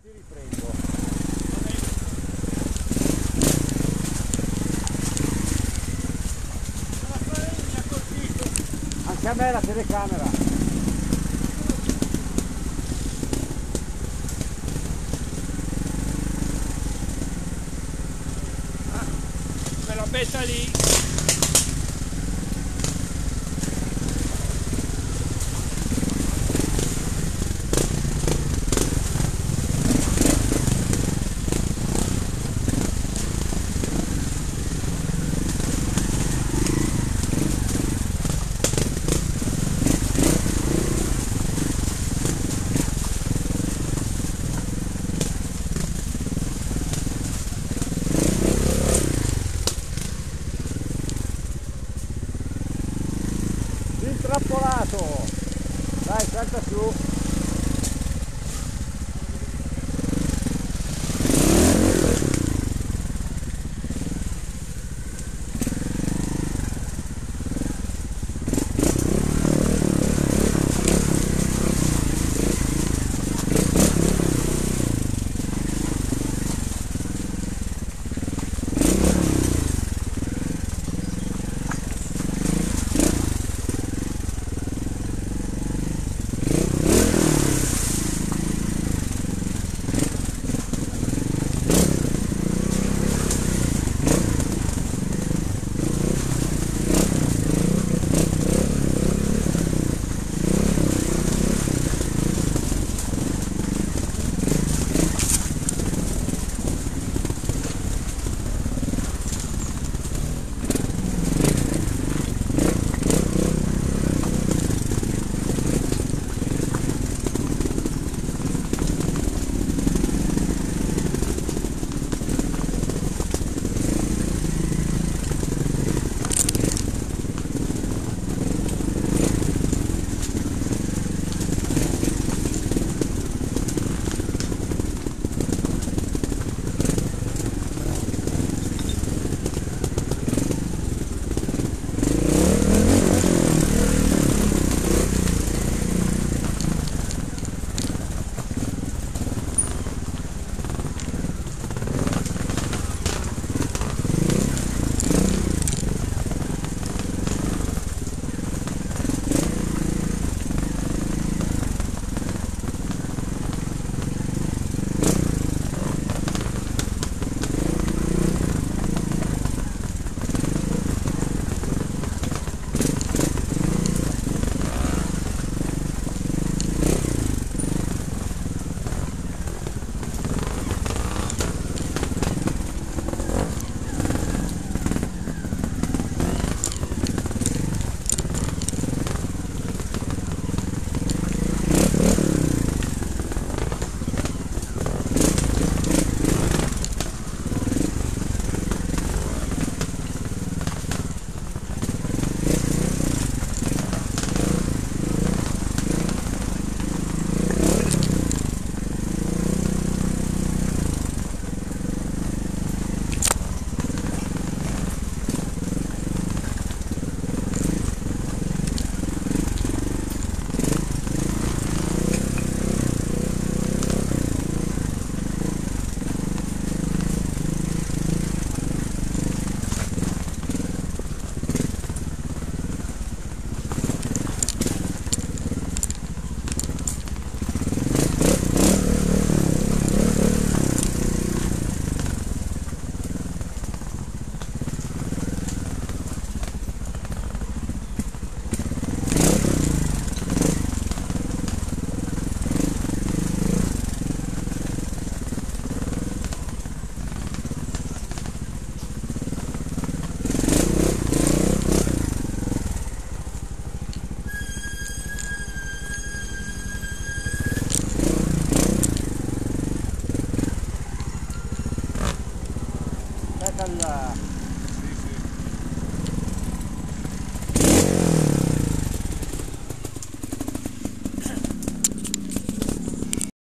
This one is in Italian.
Ti riprendo. Anche a me la telecamera. Me la petta lì. Intrappolato. Dai, salta su.